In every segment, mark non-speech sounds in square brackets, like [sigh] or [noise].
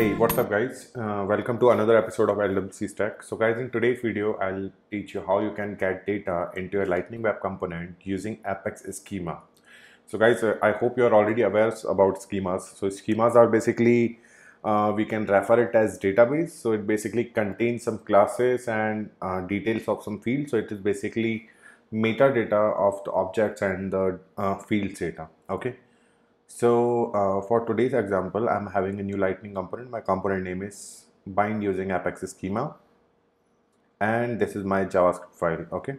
Hey, what's up guys? Uh, welcome to another episode of LWC Stack. So guys, in today's video, I'll teach you how you can get data into your Lightning Web component using Apex schema. So guys, uh, I hope you're already aware about schemas. So schemas are basically, uh, we can refer it as database. So it basically contains some classes and uh, details of some fields. So it is basically metadata of the objects and the uh, fields data. Okay. So uh, for today's example, I'm having a new lightning component. My component name is bind using apex schema. And this is my JavaScript file. Okay.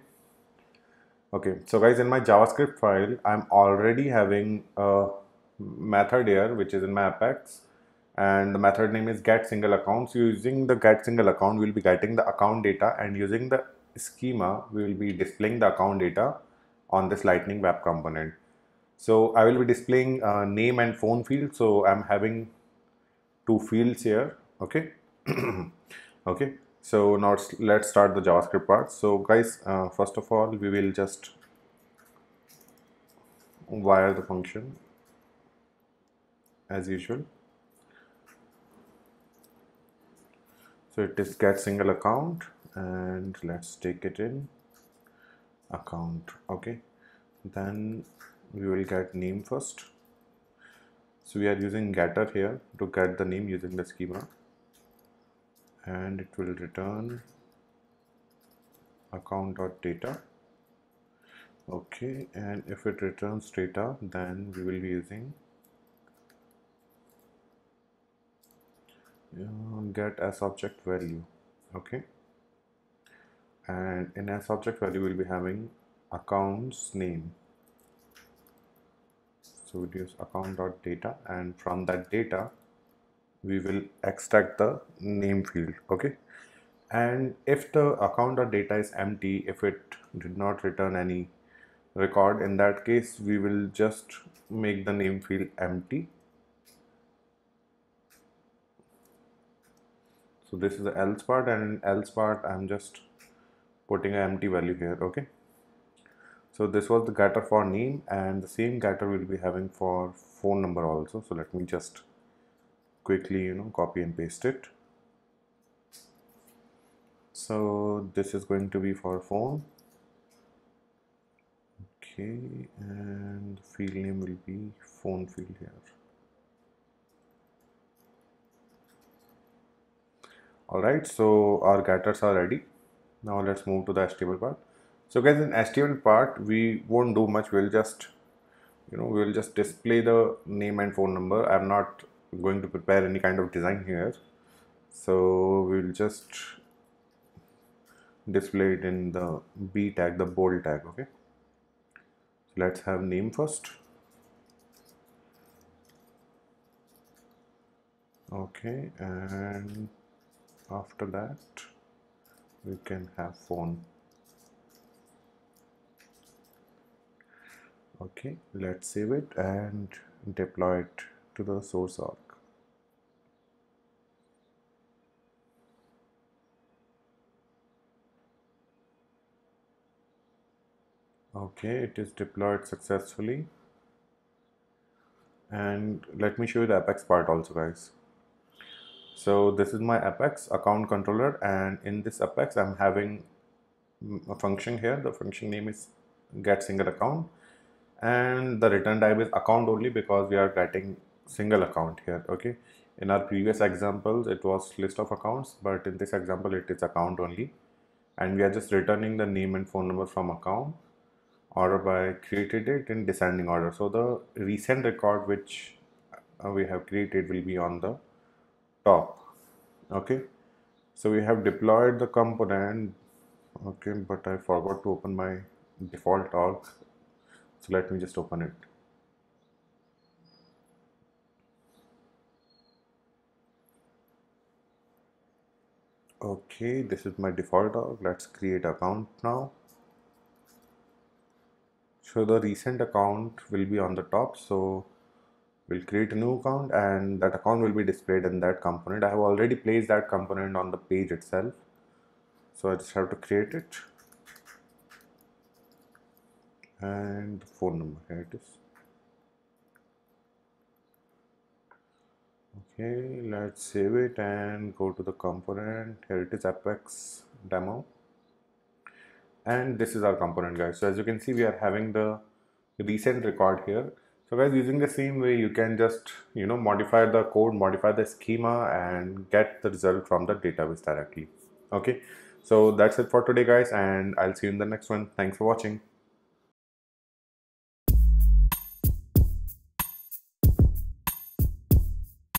Okay. So guys, in my JavaScript file, I'm already having a method here, which is in my apex. And the method name is get single account. So using the get single account, we'll be getting the account data and using the schema, we will be displaying the account data on this lightning web component. So I will be displaying uh, name and phone field. So I'm having two fields here. Okay. [clears throat] okay. So now let's start the JavaScript part. So guys, uh, first of all, we will just wire the function as usual. So it is get single account and let's take it in account. Okay. Then we will get name first. So we are using getter here to get the name using the schema. And it will return account dot data. Okay and if it returns data then we will be using uh, getSObjectValue. Okay. And in SObject value we'll be having accounts name so we use account dot data and from that data we will extract the name field okay? And if the account dot data is empty if it did not return any record in that case we will just make the name field empty. So this is the else part and else part i'm just putting an empty value here okay so this was the getter for name and the same getter will be having for phone number also. So let me just quickly you know copy and paste it. So this is going to be for phone. Okay and field name will be phone field here. All right so our getters are ready. Now let's move to the html part so guys in html part we won't do much. We'll just you know we'll just display the name and phone number. I'm not going to prepare any kind of design here. So we'll just display it in the b tag the bold tag okay? So let's have name first. Okay and after that we can have phone okay let's save it and deploy it to the source org. Okay it is deployed successfully. And let me show you the apex part also guys. So this is my apex account controller and in this apex i'm having a function here. The function name is get single account and the return type is account only because we are getting single account here okay? In our previous examples it was list of accounts but in this example it is account only. And we are just returning the name and phone number from account order by CreatedDate in descending order. So the recent record which uh, we have created will be on the top okay? So we have deployed the component okay but i forgot to open my default org so let me just open it. Okay, this is my default org. Let's create account now. So the recent account will be on the top. So we'll create a new account and that account will be displayed in that component. I have already placed that component on the page itself. So I just have to create it and phone number here it is. Okay let's save it and go to the component. Here it is apex demo. And this is our component guys. So as you can see we are having the recent record here. So guys using the same way you can just you know modify the code modify the schema and get the result from the database directly. Okay? So that's it for today guys and i'll see you in the next one. Thanks for watching